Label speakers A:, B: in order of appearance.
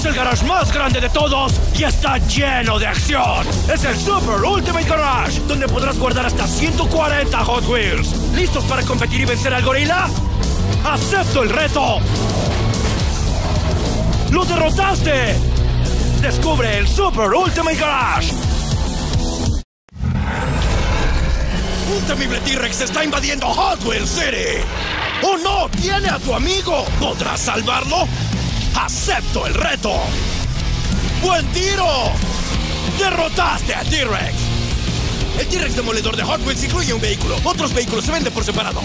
A: Es el garage más grande de todos y está lleno de acción. Es el Super Ultimate Garage, donde podrás guardar hasta 140 Hot Wheels. ¿Listos para competir y vencer al gorila? ¡Acepto el reto! ¡Lo derrotaste! Descubre el Super Ultimate Garage. Un temible T-Rex está invadiendo Hot Wheels City. ¡Oh no! ¡Tiene a tu amigo! ¿Podrás salvarlo? ¡Acepto el reto! ¡Buen tiro! ¡Derrotaste a T-Rex! El T-Rex demoledor de Hot Wheels incluye un vehículo. Otros vehículos se venden por separado.